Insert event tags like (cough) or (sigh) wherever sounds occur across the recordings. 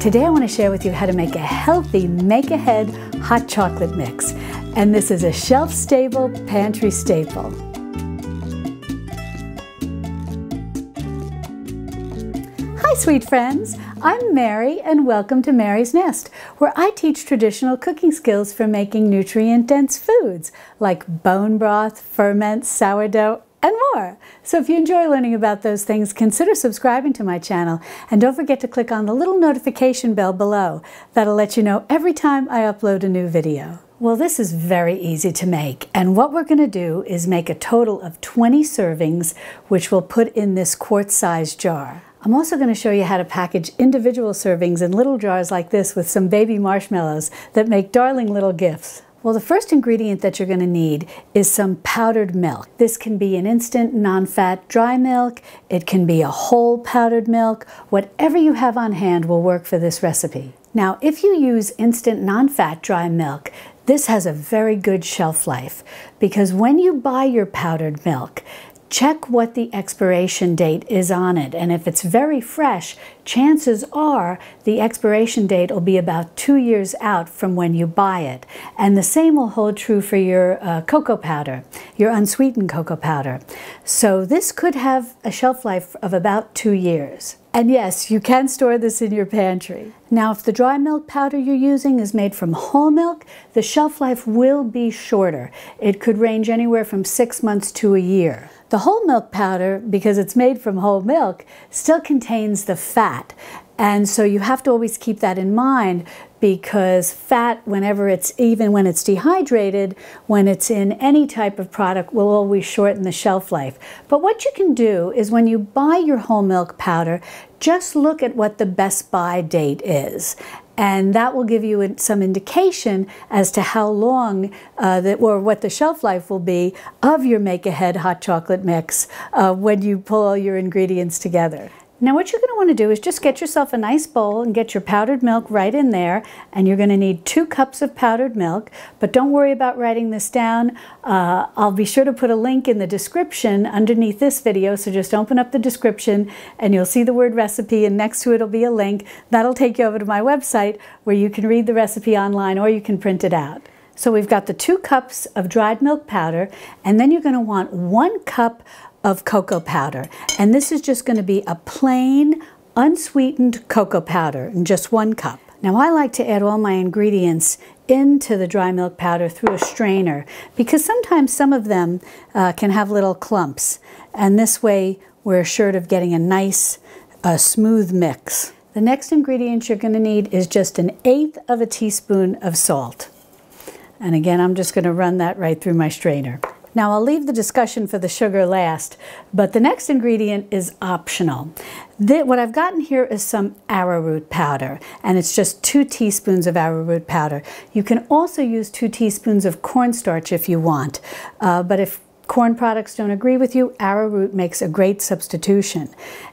Today I want to share with you how to make a healthy Make Ahead hot chocolate mix. And this is a shelf-stable pantry staple. Hi sweet friends, I'm Mary and welcome to Mary's Nest, where I teach traditional cooking skills for making nutrient-dense foods like bone broth, ferment, sourdough, and more. So if you enjoy learning about those things, consider subscribing to my channel and don't forget to click on the little notification bell below. That'll let you know every time I upload a new video. Well, this is very easy to make, and what we're going to do is make a total of 20 servings, which we'll put in this quart-sized jar. I'm also going to show you how to package individual servings in little jars like this with some baby marshmallows that make darling little gifts. Well, the first ingredient that you're going to need is some powdered milk. This can be an instant non-fat dry milk. It can be a whole powdered milk. Whatever you have on hand will work for this recipe. Now, if you use instant non-fat dry milk, this has a very good shelf life because when you buy your powdered milk, check what the expiration date is on it. And if it's very fresh, chances are the expiration date will be about two years out from when you buy it. And the same will hold true for your uh, cocoa powder, your unsweetened cocoa powder. So this could have a shelf life of about two years. And yes, you can store this in your pantry. Now, if the dry milk powder you're using is made from whole milk, the shelf life will be shorter. It could range anywhere from six months to a year. The whole milk powder, because it's made from whole milk, still contains the fat. And so you have to always keep that in mind because fat, whenever it's, even when it's dehydrated, when it's in any type of product, will always shorten the shelf life. But what you can do is when you buy your whole milk powder, just look at what the best buy date is and that will give you some indication as to how long uh, that, or what the shelf life will be of your make ahead hot chocolate mix uh, when you pull all your ingredients together. Now what you're going to want to do is just get yourself a nice bowl and get your powdered milk right in there and you're going to need two cups of powdered milk but don't worry about writing this down. Uh, I'll be sure to put a link in the description underneath this video so just open up the description and you'll see the word recipe and next to it will be a link. That'll take you over to my website where you can read the recipe online or you can print it out. So we've got the two cups of dried milk powder and then you're going to want one cup of cocoa powder. And this is just going to be a plain, unsweetened cocoa powder in just one cup. Now I like to add all my ingredients into the dry milk powder through a strainer because sometimes some of them uh, can have little clumps and this way we're assured of getting a nice uh, smooth mix. The next ingredient you're going to need is just an eighth of a teaspoon of salt. And again, I'm just going to run that right through my strainer. Now I'll leave the discussion for the sugar last, but the next ingredient is optional. The, what I've gotten here is some arrowroot powder, and it's just two teaspoons of arrowroot powder. You can also use two teaspoons of cornstarch if you want, uh, but if corn products don't agree with you, arrowroot makes a great substitution.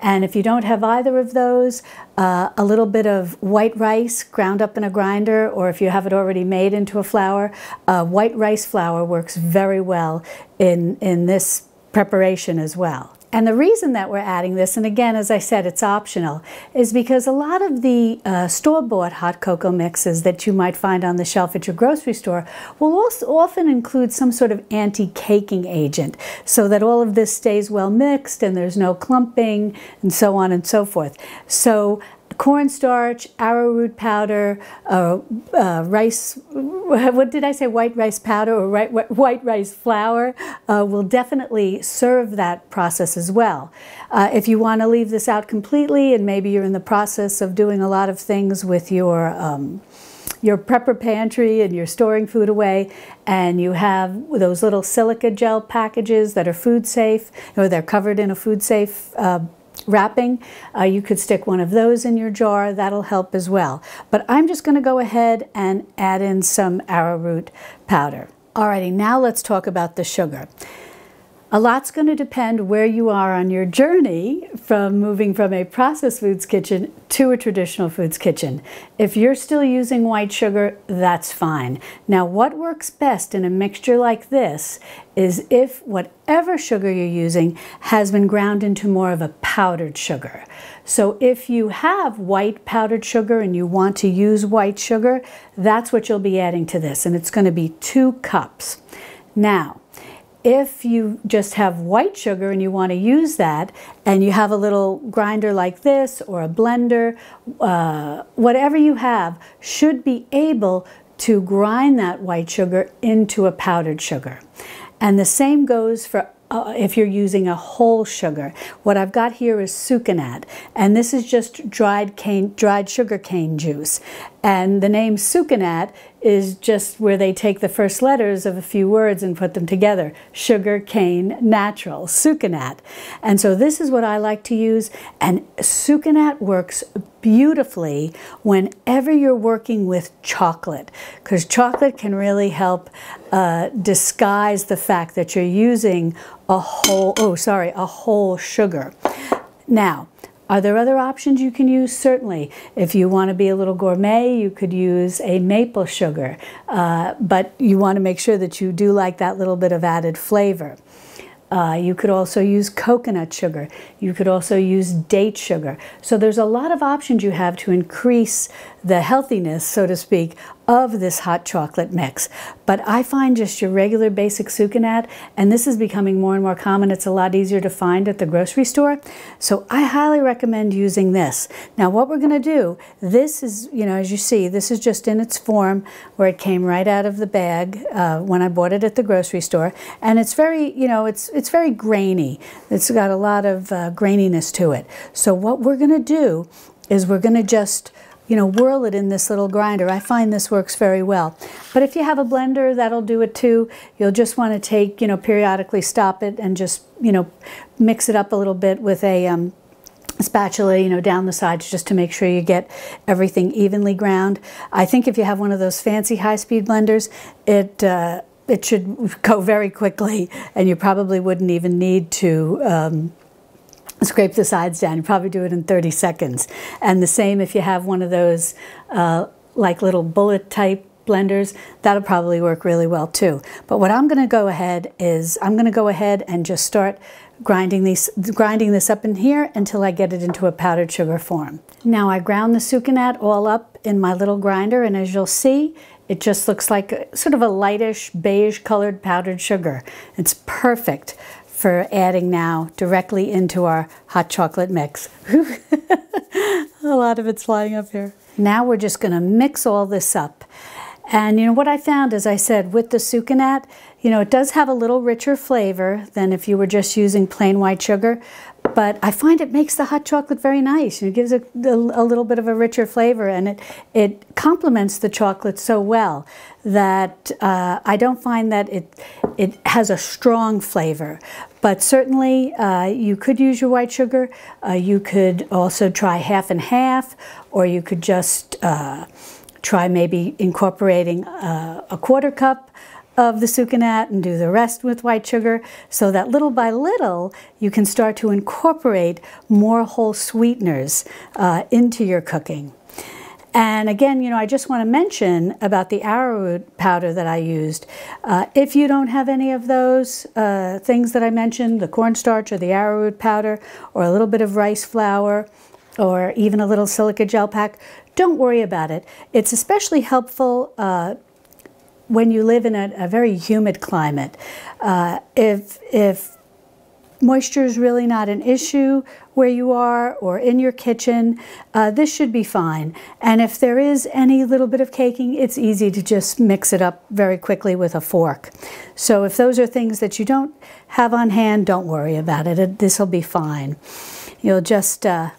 And if you don't have either of those, uh, a little bit of white rice ground up in a grinder, or if you have it already made into a flour, uh, white rice flour works very well in, in this preparation as well. And the reason that we're adding this, and again, as I said, it's optional, is because a lot of the uh, store-bought hot cocoa mixes that you might find on the shelf at your grocery store will also often include some sort of anti-caking agent so that all of this stays well mixed and there's no clumping and so on and so forth. So cornstarch, arrowroot powder, uh, uh, rice, (laughs) what did I say, white rice powder or white rice flour uh, will definitely serve that process as well. Uh, if you want to leave this out completely and maybe you're in the process of doing a lot of things with your um, your prepper pantry and you're storing food away and you have those little silica gel packages that are food safe or they're covered in a food safe uh, wrapping. Uh, you could stick one of those in your jar. That'll help as well. But I'm just going to go ahead and add in some arrowroot powder. Alrighty, now let's talk about the sugar. A lot's going to depend where you are on your journey from moving from a processed foods kitchen to a traditional foods kitchen. If you're still using white sugar, that's fine. Now, what works best in a mixture like this is if whatever sugar you're using has been ground into more of a powdered sugar. So if you have white powdered sugar and you want to use white sugar, that's what you'll be adding to this, and it's going to be two cups. Now, if you just have white sugar and you want to use that, and you have a little grinder like this or a blender, uh, whatever you have should be able to grind that white sugar into a powdered sugar. And the same goes for uh, if you're using a whole sugar. What I've got here is sucanat, and this is just dried cane, dried sugar cane juice. And the name sucanat is just where they take the first letters of a few words and put them together. Sugar cane natural, sucanat. And so this is what I like to use. And sucanat works beautifully whenever you're working with chocolate, because chocolate can really help uh, disguise the fact that you're using a whole, oh, sorry, a whole sugar. Now, are there other options you can use? Certainly. If you want to be a little gourmet, you could use a maple sugar, uh, but you want to make sure that you do like that little bit of added flavor. Uh, you could also use coconut sugar. You could also use date sugar. So there's a lot of options you have to increase the healthiness, so to speak, of this hot chocolate mix. But I find just your regular basic sucanat, and this is becoming more and more common. It's a lot easier to find at the grocery store. So I highly recommend using this. Now what we're going to do, this is, you know, as you see, this is just in its form where it came right out of the bag uh, when I bought it at the grocery store. And it's very, you know, it's, it's very grainy. It's got a lot of uh, graininess to it. So what we're going to do is we're going to just you know, whirl it in this little grinder. I find this works very well. But if you have a blender, that'll do it too. You'll just want to take, you know, periodically stop it and just, you know, mix it up a little bit with a um, spatula, you know, down the sides just to make sure you get everything evenly ground. I think if you have one of those fancy high-speed blenders, it uh, it should (laughs) go very quickly, and you probably wouldn't even need to um, scrape the sides down. You probably do it in 30 seconds. And the same if you have one of those uh, like little bullet type blenders, that'll probably work really well too. But what I'm gonna go ahead is, I'm gonna go ahead and just start grinding, these, grinding this up in here until I get it into a powdered sugar form. Now I ground the sucanat all up in my little grinder and as you'll see, it just looks like sort of a lightish beige colored powdered sugar. It's perfect for adding now directly into our hot chocolate mix. (laughs) a lot of it's flying up here. Now we're just going to mix all this up. And you know what I found, as I said, with the sucanat, you know, it does have a little richer flavor than if you were just using plain white sugar, but I find it makes the hot chocolate very nice. It gives a, a, a, little bit of a richer flavor and it, it complements the chocolate so well that uh, I don't find that it, it has a strong flavor. But certainly uh, you could use your white sugar. Uh, you could also try half and half or you could just uh, try maybe incorporating uh, a quarter cup of the sucanat and do the rest with white sugar so that little by little you can start to incorporate more whole sweeteners uh, into your cooking. And again, you know, I just want to mention about the arrowroot powder that I used. Uh, if you don't have any of those uh, things that I mentioned, the cornstarch or the arrowroot powder, or a little bit of rice flour, or even a little silica gel pack, don't worry about it. It's especially helpful uh, when you live in a, a very humid climate, uh, if, if moisture is really not an issue where you are or in your kitchen, uh, this should be fine. And if there is any little bit of caking, it's easy to just mix it up very quickly with a fork. So if those are things that you don't have on hand, don't worry about it. This will be fine. You'll just uh,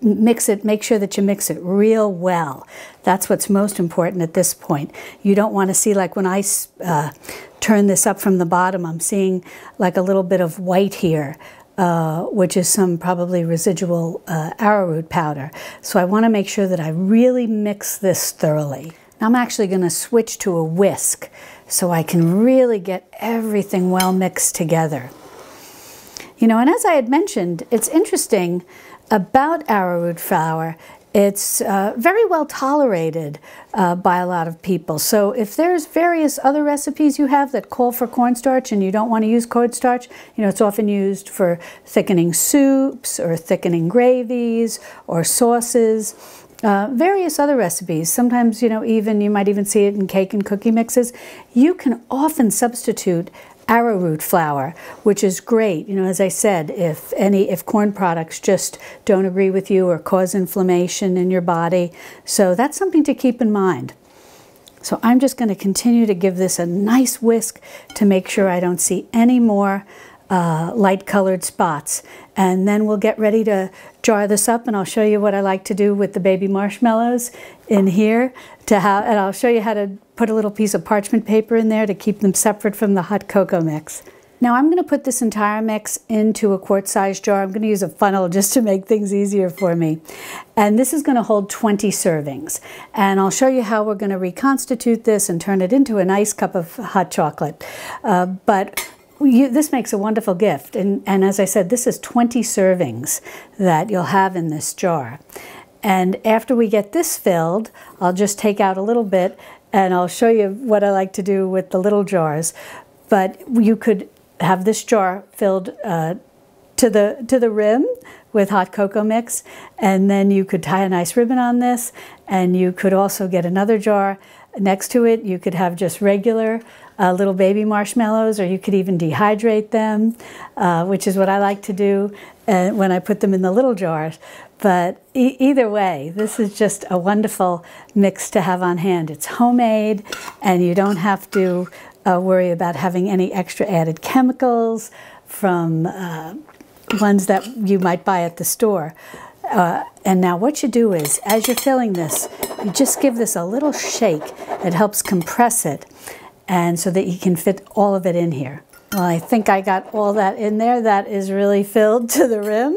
mix it, make sure that you mix it real well. That's what's most important at this point. You don't want to see like when I uh, turn this up from the bottom, I'm seeing like a little bit of white here. Uh, which is some probably residual uh, arrowroot powder. So I want to make sure that I really mix this thoroughly. Now I'm actually going to switch to a whisk so I can really get everything well mixed together. You know, and as I had mentioned, it's interesting about arrowroot flour it's uh, very well tolerated uh, by a lot of people. So if there's various other recipes you have that call for cornstarch and you don't want to use cornstarch, you know, it's often used for thickening soups or thickening gravies or sauces. Uh, various other recipes. Sometimes, you know, even you might even see it in cake and cookie mixes. You can often substitute arrowroot flour, which is great. You know, as I said, if any if corn products just don't agree with you or cause inflammation in your body, so that's something to keep in mind. So I'm just going to continue to give this a nice whisk to make sure I don't see any more uh, light colored spots. And then we'll get ready to jar this up and I'll show you what I like to do with the baby marshmallows in here to and I'll show you how to put a little piece of parchment paper in there to keep them separate from the hot cocoa mix. Now I'm going to put this entire mix into a quart-sized jar. I'm going to use a funnel (laughs) just to make things easier for me. And this is going to hold 20 servings. And I'll show you how we're going to reconstitute this and turn it into a nice cup of hot chocolate. Uh, but you, this makes a wonderful gift. And, and as I said, this is 20 servings that you'll have in this jar. And after we get this filled, I'll just take out a little bit and I'll show you what I like to do with the little jars. But you could have this jar filled uh, to the to the rim with hot cocoa mix, and then you could tie a nice ribbon on this, and you could also get another jar next to it. You could have just regular uh, little baby marshmallows, or you could even dehydrate them, uh, which is what I like to do uh, when I put them in the little jars. But e either way, this is just a wonderful mix to have on hand. It's homemade, and you don't have to uh, worry about having any extra added chemicals from uh, ones that you might buy at the store. Uh, and now what you do is, as you're filling this, you just give this a little shake. It helps compress it, and so that you can fit all of it in here. Well, I think I got all that in there. That is really filled (laughs) to the rim.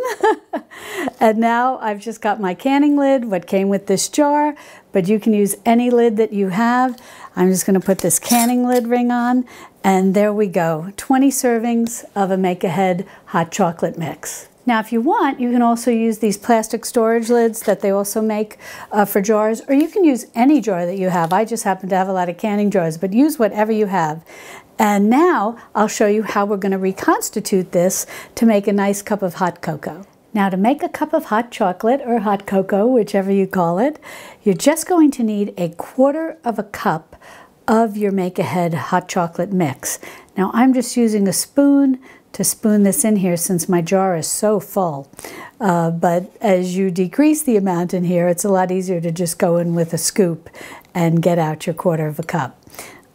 (laughs) and now I've just got my canning lid, what came with this jar, but you can use any lid that you have. I'm just going to put this canning lid ring on, and there we go. 20 servings of a Make Ahead hot chocolate mix. Now, if you want, you can also use these plastic storage lids that they also make uh, for jars, or you can use any jar that you have. I just happen to have a lot of canning jars, but use whatever you have. And now I'll show you how we're going to reconstitute this to make a nice cup of hot cocoa. Now to make a cup of hot chocolate or hot cocoa, whichever you call it, you're just going to need a quarter of a cup of your Make Ahead hot chocolate mix. Now I'm just using a spoon to spoon this in here since my jar is so full. Uh, but as you decrease the amount in here, it's a lot easier to just go in with a scoop and get out your quarter of a cup.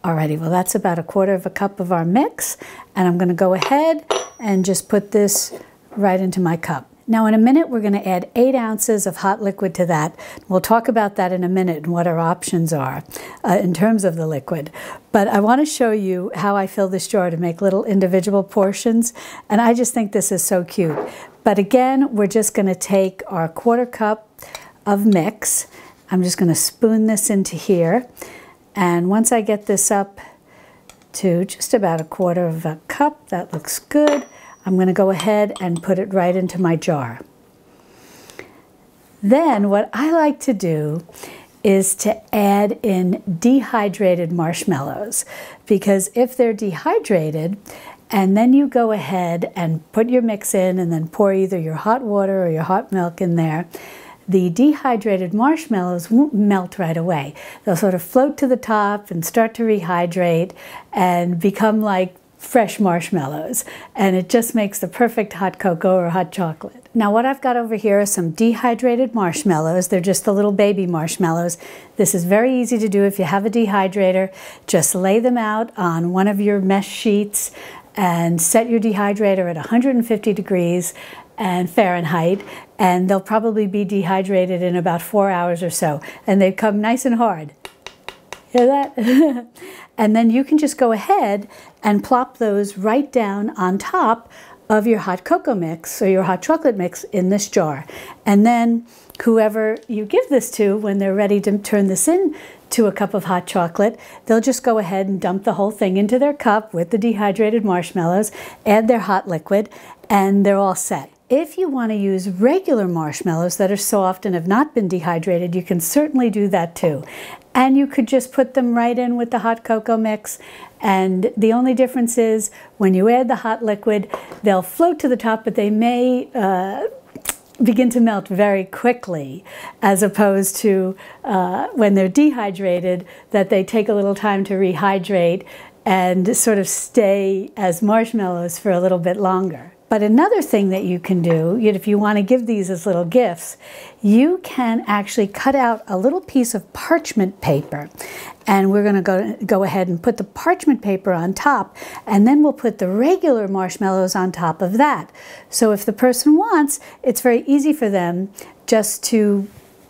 Alrighty, well that's about a quarter of a cup of our mix and I'm going to go ahead and just put this right into my cup. Now in a minute we're going to add 8 ounces of hot liquid to that. We'll talk about that in a minute and what our options are uh, in terms of the liquid. But I want to show you how I fill this jar to make little individual portions and I just think this is so cute. But again we're just going to take our quarter cup of mix. I'm just going to spoon this into here and once I get this up to just about a quarter of a cup, that looks good, I'm going to go ahead and put it right into my jar. Then what I like to do is to add in dehydrated marshmallows because if they're dehydrated and then you go ahead and put your mix in and then pour either your hot water or your hot milk in there, the dehydrated marshmallows won't melt right away. They'll sort of float to the top and start to rehydrate and become like fresh marshmallows. And it just makes the perfect hot cocoa or hot chocolate. Now what I've got over here are some dehydrated marshmallows. They're just the little baby marshmallows. This is very easy to do if you have a dehydrator. Just lay them out on one of your mesh sheets and set your dehydrator at 150 degrees and Fahrenheit, and they'll probably be dehydrated in about four hours or so, and they come nice and hard. Hear that? (laughs) and then you can just go ahead and plop those right down on top of your hot cocoa mix or your hot chocolate mix in this jar. And then whoever you give this to, when they're ready to turn this in to a cup of hot chocolate, they'll just go ahead and dump the whole thing into their cup with the dehydrated marshmallows, add their hot liquid, and they're all set. If you want to use regular marshmallows that are soft and have not been dehydrated, you can certainly do that too. And you could just put them right in with the hot cocoa mix. And the only difference is when you add the hot liquid, they'll float to the top, but they may uh, begin to melt very quickly, as opposed to uh, when they're dehydrated, that they take a little time to rehydrate and sort of stay as marshmallows for a little bit longer. But another thing that you can do, if you want to give these as little gifts, you can actually cut out a little piece of parchment paper. And we're going to go, go ahead and put the parchment paper on top, and then we'll put the regular marshmallows on top of that. So if the person wants, it's very easy for them just to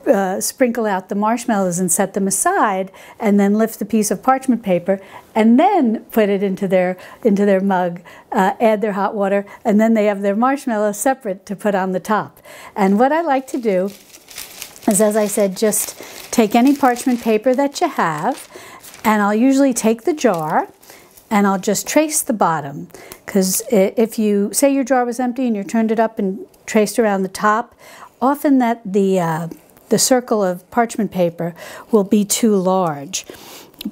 uh, sprinkle out the marshmallows and set them aside, and then lift the piece of parchment paper, and then put it into their into their mug, uh, add their hot water, and then they have their marshmallows separate to put on the top. And what I like to do is, as I said, just take any parchment paper that you have, and I'll usually take the jar and I'll just trace the bottom because if you say your jar was empty and you turned it up and traced around the top, often that the uh, the circle of parchment paper will be too large.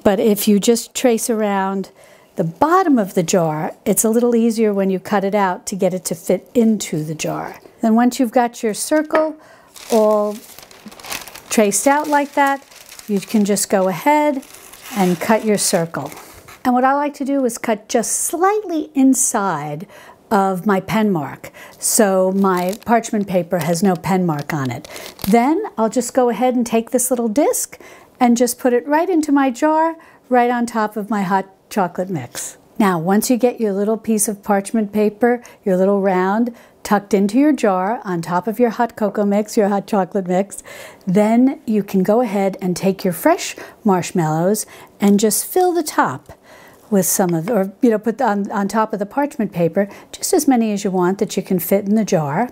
But if you just trace around the bottom of the jar, it's a little easier when you cut it out to get it to fit into the jar. Then once you've got your circle all traced out like that, you can just go ahead and cut your circle. And what I like to do is cut just slightly inside of my pen mark. So my parchment paper has no pen mark on it. Then I'll just go ahead and take this little disc and just put it right into my jar, right on top of my hot chocolate mix. Now, once you get your little piece of parchment paper, your little round, tucked into your jar on top of your hot cocoa mix, your hot chocolate mix, then you can go ahead and take your fresh marshmallows and just fill the top with some of, or you know, put on, on top of the parchment paper, just as many as you want that you can fit in the jar.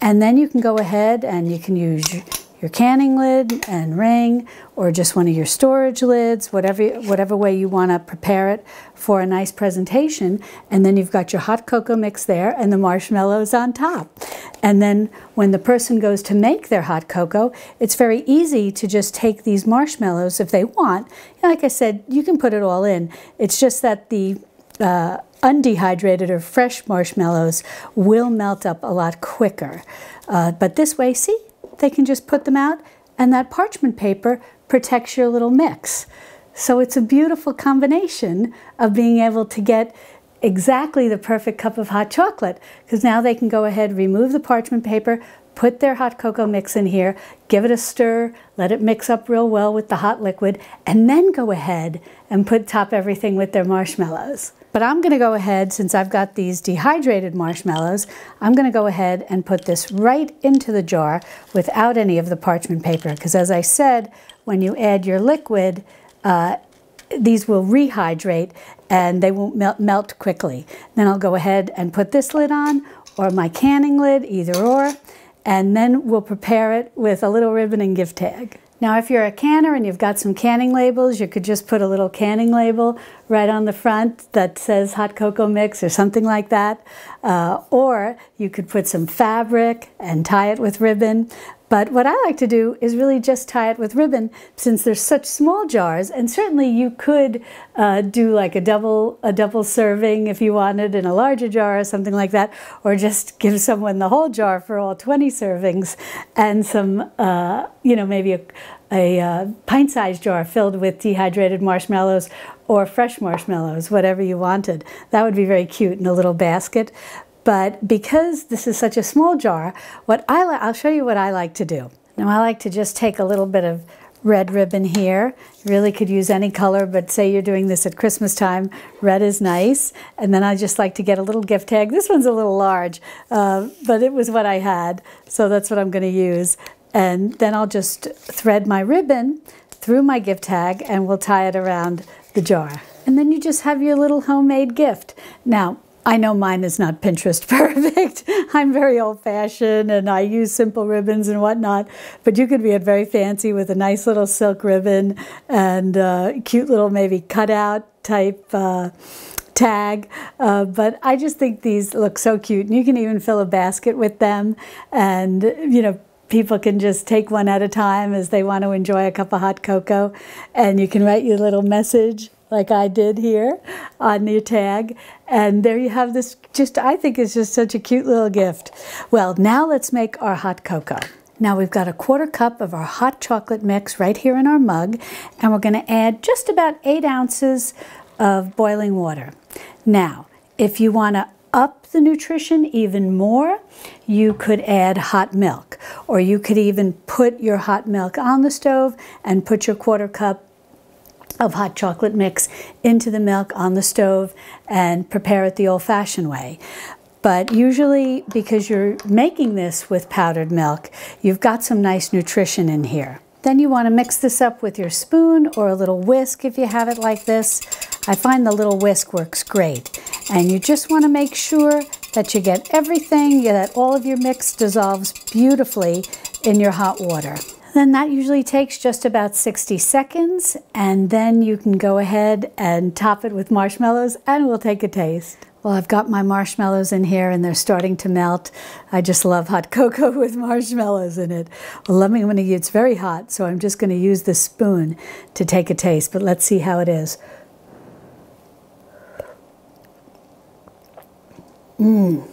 And then you can go ahead and you can use your canning lid and ring or just one of your storage lids, whatever, whatever way you want to prepare it for a nice presentation. And then you've got your hot cocoa mix there and the marshmallows on top. And then when the person goes to make their hot cocoa, it's very easy to just take these marshmallows if they want. Like I said, you can put it all in. It's just that the uh, undehydrated or fresh marshmallows will melt up a lot quicker. Uh, but this way, see, they can just put them out and that parchment paper protects your little mix. So it's a beautiful combination of being able to get exactly the perfect cup of hot chocolate because now they can go ahead, remove the parchment paper, put their hot cocoa mix in here, give it a stir, let it mix up real well with the hot liquid, and then go ahead and put top everything with their marshmallows. But I'm going to go ahead, since I've got these dehydrated marshmallows, I'm going to go ahead and put this right into the jar without any of the parchment paper. Because as I said, when you add your liquid, uh, these will rehydrate and they won't melt, melt quickly. Then I'll go ahead and put this lid on or my canning lid, either or, and then we'll prepare it with a little ribbon and gift tag. Now, if you're a canner and you've got some canning labels, you could just put a little canning label right on the front that says hot cocoa mix or something like that. Uh, or you could put some fabric and tie it with ribbon. But what I like to do is really just tie it with ribbon since they're such small jars. And certainly you could uh, do like a double, a double serving if you wanted in a larger jar or something like that, or just give someone the whole jar for all 20 servings and some, uh, you know, maybe a, a uh, pint-sized jar filled with dehydrated marshmallows or fresh marshmallows, whatever you wanted. That would be very cute in a little basket. But because this is such a small jar, what I I'll show you what I like to do. Now I like to just take a little bit of red ribbon here. You really could use any color, but say you're doing this at Christmas time, red is nice. And then I just like to get a little gift tag. This one's a little large, uh, but it was what I had, so that's what I'm going to use. And then I'll just thread my ribbon through my gift tag and we'll tie it around the jar. And then you just have your little homemade gift. Now, I know mine is not Pinterest (laughs) perfect. I'm very old fashioned and I use simple ribbons and whatnot, but you could be very fancy with a nice little silk ribbon and cute little maybe cutout type uh, tag. Uh, but I just think these look so cute and you can even fill a basket with them and, you know, people can just take one at a time as they want to enjoy a cup of hot cocoa and you can write your little message like I did here on your tag. And there you have this, just I think is just such a cute little gift. Well, now let's make our hot cocoa. Now we've got a quarter cup of our hot chocolate mix right here in our mug, and we're going to add just about eight ounces of boiling water. Now, if you want to up the nutrition even more, you could add hot milk, or you could even put your hot milk on the stove and put your quarter cup of hot chocolate mix into the milk on the stove and prepare it the old fashioned way. But usually, because you're making this with powdered milk, you've got some nice nutrition in here. Then you want to mix this up with your spoon or a little whisk if you have it like this. I find the little whisk works great. And you just want to make sure that you get everything, that all of your mix dissolves beautifully in your hot water. Then that usually takes just about 60 seconds and then you can go ahead and top it with marshmallows and we'll take a taste. Well, I've got my marshmallows in here and they're starting to melt. I just love hot (laughs) cocoa with marshmallows in it. Well, let me, I'm gonna, it's very hot, so I'm just gonna use the spoon to take a taste, but let's see how it is. Mmm,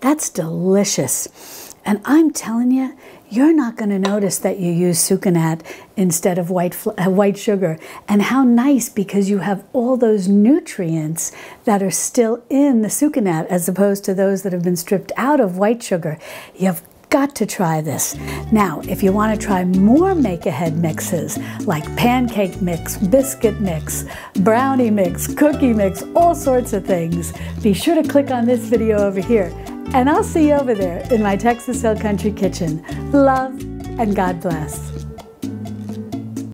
that's delicious. And I'm telling you, you're not going to notice that you use sucanat instead of white, uh, white sugar. And how nice because you have all those nutrients that are still in the sucanat as opposed to those that have been stripped out of white sugar. You've got to try this. Now, if you want to try more make ahead mixes like pancake mix, biscuit mix, brownie mix, cookie mix, all sorts of things, be sure to click on this video over here and I'll see you over there in my Texas Hill Country kitchen. Love and God bless.